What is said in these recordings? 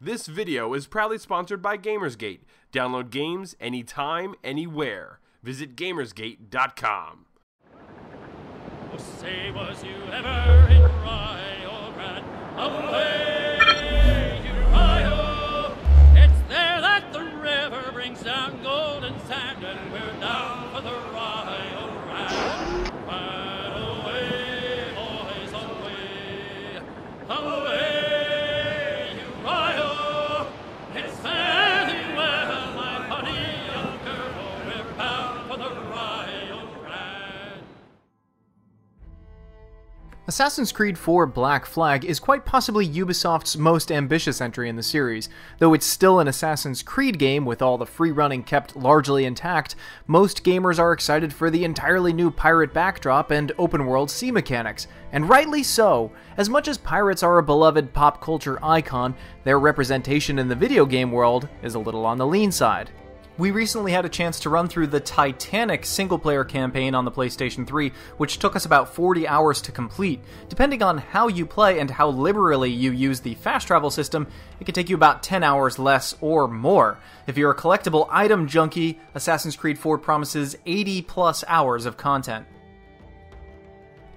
This video is proudly sponsored by Gamersgate. Download games anytime, anywhere. Visit gamersgate.com. Oh, say, was you ever in Rio Grande? Away, Rio! It's there that the river brings down golden sand, and we're down for the Rio Assassin's Creed 4 Black Flag is quite possibly Ubisoft's most ambitious entry in the series. Though it's still an Assassin's Creed game with all the free running kept largely intact, most gamers are excited for the entirely new pirate backdrop and open world sea mechanics. And rightly so. As much as pirates are a beloved pop culture icon, their representation in the video game world is a little on the lean side. We recently had a chance to run through the Titanic single player campaign on the PlayStation 3, which took us about 40 hours to complete. Depending on how you play and how liberally you use the fast travel system, it could take you about 10 hours less or more. If you're a collectible item junkie, Assassin's Creed 4 promises 80 plus hours of content.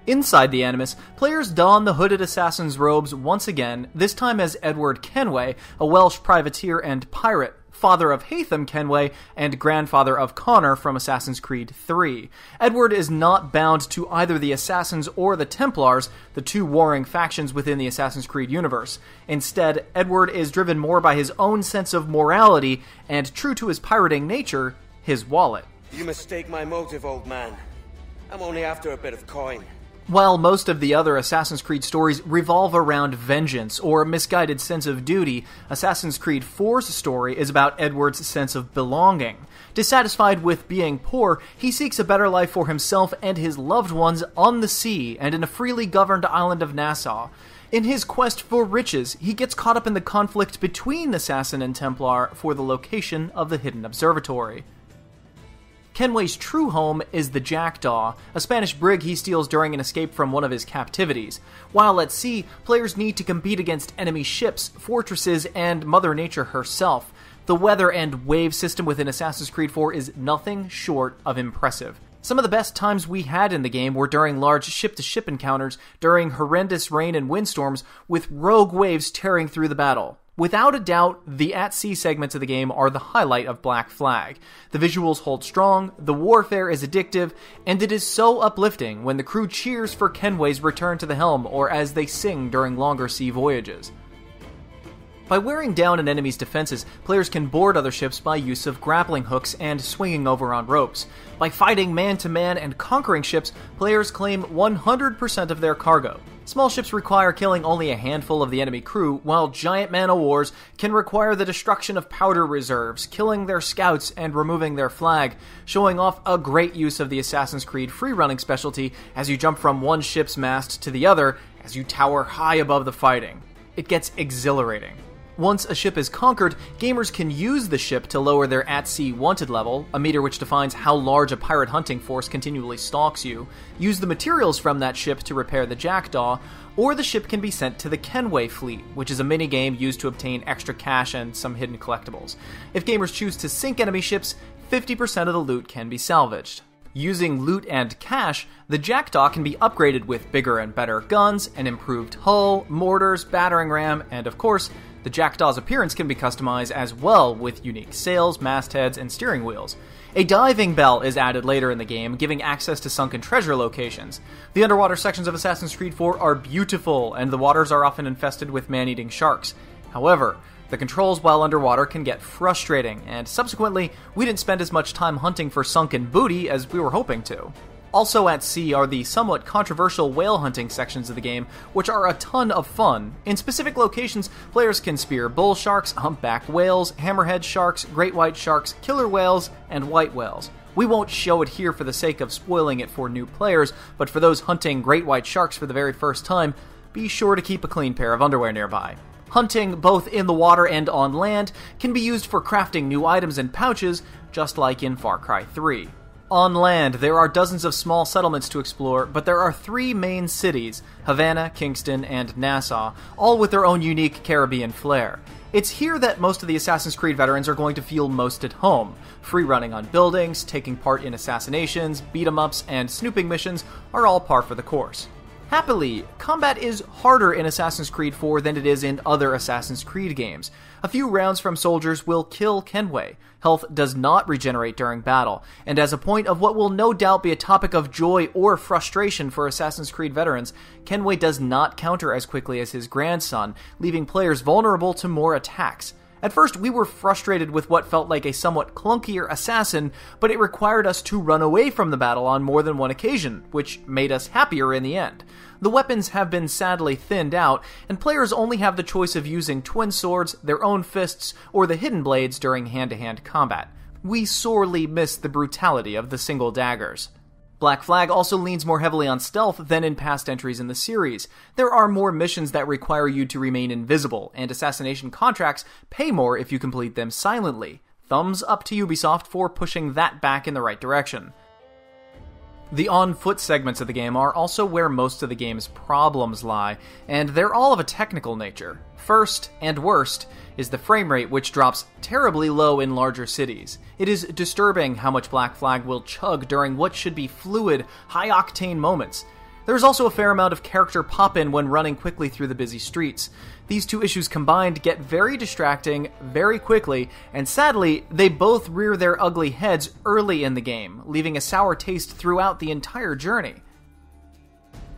Inside the Animus, players don the hooded assassin's robes once again, this time as Edward Kenway, a Welsh privateer and pirate, father of Haytham Kenway and grandfather of Connor from Assassin's Creed 3. Edward is not bound to either the Assassins or the Templars, the two warring factions within the Assassin's Creed universe. Instead, Edward is driven more by his own sense of morality and, true to his pirating nature, his wallet. You mistake my motive, old man. I'm only after a bit of coin. While most of the other Assassin's Creed stories revolve around vengeance or a misguided sense of duty, Assassin's Creed 4's story is about Edward's sense of belonging. Dissatisfied with being poor, he seeks a better life for himself and his loved ones on the sea and in a freely governed island of Nassau. In his quest for riches, he gets caught up in the conflict between the Assassin and Templar for the location of the hidden observatory. Kenway's true home is the Jackdaw, a Spanish brig he steals during an escape from one of his captivities. While at sea, players need to compete against enemy ships, fortresses, and Mother Nature herself. The weather and wave system within Assassin's Creed 4 is nothing short of impressive. Some of the best times we had in the game were during large ship to ship encounters, during horrendous rain and windstorms, with rogue waves tearing through the battle. Without a doubt, the at sea segments of the game are the highlight of Black Flag. The visuals hold strong, the warfare is addictive, and it is so uplifting when the crew cheers for Kenway's return to the helm or as they sing during longer sea voyages. By wearing down an enemy's defenses, players can board other ships by use of grappling hooks and swinging over on ropes. By fighting man to man and conquering ships, players claim 100% of their cargo. Small ships require killing only a handful of the enemy crew, while giant man o' wars can require the destruction of powder reserves, killing their scouts and removing their flag, showing off a great use of the Assassin's Creed free running specialty as you jump from one ship's mast to the other as you tower high above the fighting. It gets exhilarating. Once a ship is conquered, gamers can use the ship to lower their at sea wanted level, a meter which defines how large a pirate hunting force continually stalks you, use the materials from that ship to repair the Jackdaw, or the ship can be sent to the Kenway fleet, which is a minigame used to obtain extra cash and some hidden collectibles. If gamers choose to sink enemy ships, 50% of the loot can be salvaged. Using loot and cash, the Jackdaw can be upgraded with bigger and better guns, an improved hull, mortars, battering ram, and of course, the Jackdaw's appearance can be customized as well with unique sails, mastheads, and steering wheels. A diving bell is added later in the game, giving access to sunken treasure locations. The underwater sections of Assassin's Creed 4 are beautiful, and the waters are often infested with man eating sharks. However, the controls while underwater can get frustrating, and subsequently, we didn't spend as much time hunting for sunken booty as we were hoping to. Also at sea are the somewhat controversial whale hunting sections of the game, which are a ton of fun. In specific locations, players can spear bull sharks, humpback whales, hammerhead sharks, great white sharks, killer whales, and white whales. We won't show it here for the sake of spoiling it for new players, but for those hunting great white sharks for the very first time, be sure to keep a clean pair of underwear nearby. Hunting, both in the water and on land, can be used for crafting new items and pouches, just like in Far Cry 3. On land, there are dozens of small settlements to explore, but there are three main cities Havana, Kingston, and Nassau, all with their own unique Caribbean flair. It's here that most of the Assassin's Creed veterans are going to feel most at home. Free running on buildings, taking part in assassinations, beat 'em ups, and snooping missions are all par for the course. Happily, combat is harder in Assassin's Creed 4 than it is in other Assassin's Creed games. A few rounds from soldiers will kill Kenway. Health does not regenerate during battle, and as a point of what will no doubt be a topic of joy or frustration for Assassin's Creed veterans, Kenway does not counter as quickly as his grandson, leaving players vulnerable to more attacks. At first, we were frustrated with what felt like a somewhat clunkier assassin, but it required us to run away from the battle on more than one occasion, which made us happier in the end. The weapons have been sadly thinned out, and players only have the choice of using twin swords, their own fists, or the hidden blades during hand to hand combat. We sorely miss the brutality of the single daggers. Black Flag also leans more heavily on stealth than in past entries in the series. There are more missions that require you to remain invisible, and assassination contracts pay more if you complete them silently. Thumbs up to Ubisoft for pushing that back in the right direction. The on foot segments of the game are also where most of the game's problems lie, and they're all of a technical nature. First, and worst, is the frame rate, which drops terribly low in larger cities. It is disturbing how much Black Flag will chug during what should be fluid, high octane moments. There's also a fair amount of character pop in when running quickly through the busy streets. These two issues combined get very distracting very quickly, and sadly, they both rear their ugly heads early in the game, leaving a sour taste throughout the entire journey.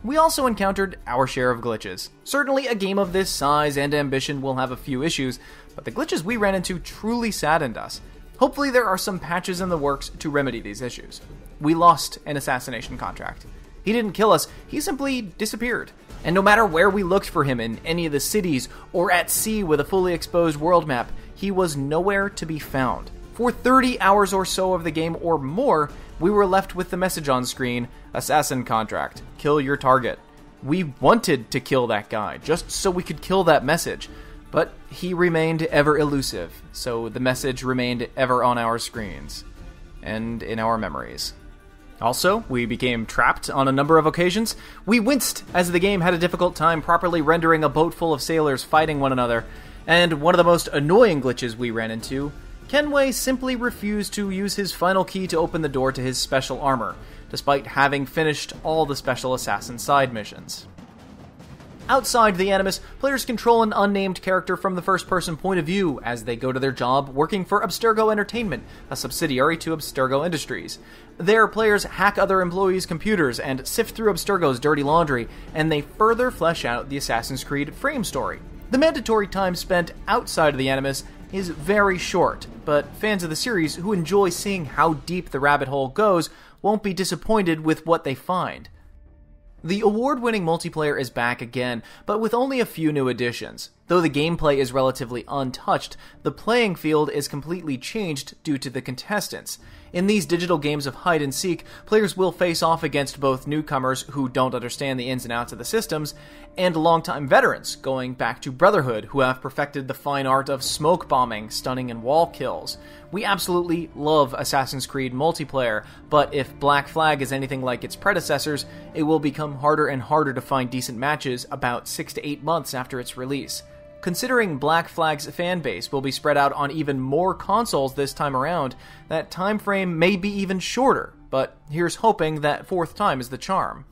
We also encountered our share of glitches. Certainly, a game of this size and ambition will have a few issues, but the glitches we ran into truly saddened us. Hopefully, there are some patches in the works to remedy these issues. We lost an assassination contract. He didn't kill us, he simply disappeared. And no matter where we looked for him in any of the cities or at sea with a fully exposed world map, he was nowhere to be found. For 30 hours or so of the game or more, we were left with the message on screen Assassin contract, kill your target. We wanted to kill that guy just so we could kill that message, but he remained ever elusive, so the message remained ever on our screens and in our memories. Also, we became trapped on a number of occasions. We winced as the game had a difficult time properly rendering a boat full of sailors fighting one another. And one of the most annoying glitches we ran into Kenway simply refused to use his final key to open the door to his special armor, despite having finished all the special assassin side missions. Outside the Animus, players control an unnamed character from the first person point of view as they go to their job working for Abstergo Entertainment, a subsidiary to Abstergo Industries. There, players hack other employees' computers and sift through Abstergo's dirty laundry, and they further flesh out the Assassin's Creed frame story. The mandatory time spent outside of the Animus is very short, but fans of the series who enjoy seeing how deep the rabbit hole goes won't be disappointed with what they find. The award winning multiplayer is back again, but with only a few new additions. Though the gameplay is relatively untouched, the playing field is completely changed due to the contestants. In these digital games of hide and seek, players will face off against both newcomers who don't understand the ins and outs of the systems, and longtime veterans, going back to Brotherhood, who have perfected the fine art of smoke bombing, stunning, and wall kills. We absolutely love Assassin's Creed multiplayer, but if Black Flag is anything like its predecessors, it will become harder and harder to find decent matches about 6 to 8 months after its release. Considering Black Flag's fan base will be spread out on even more consoles this time around, that time frame may be even shorter, but here's hoping that fourth time is the charm.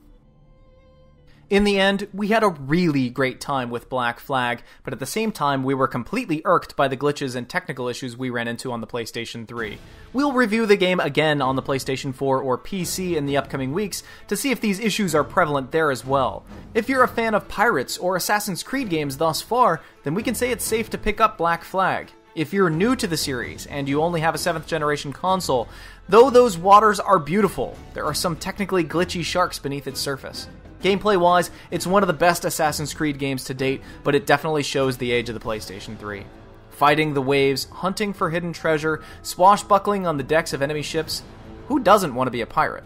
In the end, we had a really great time with Black Flag, but at the same time, we were completely irked by the glitches and technical issues we ran into on the PlayStation 3. We'll review the game again on the PlayStation 4 or PC in the upcoming weeks to see if these issues are prevalent there as well. If you're a fan of Pirates or Assassin's Creed games thus far, then we can say it's safe to pick up Black Flag. If you're new to the series and you only have a 7th generation console, though those waters are beautiful, there are some technically glitchy sharks beneath its surface. Gameplay wise, it's one of the best Assassin's Creed games to date, but it definitely shows the age of the PlayStation 3. Fighting the waves, hunting for hidden treasure, swashbuckling on the decks of enemy ships, who doesn't want to be a pirate?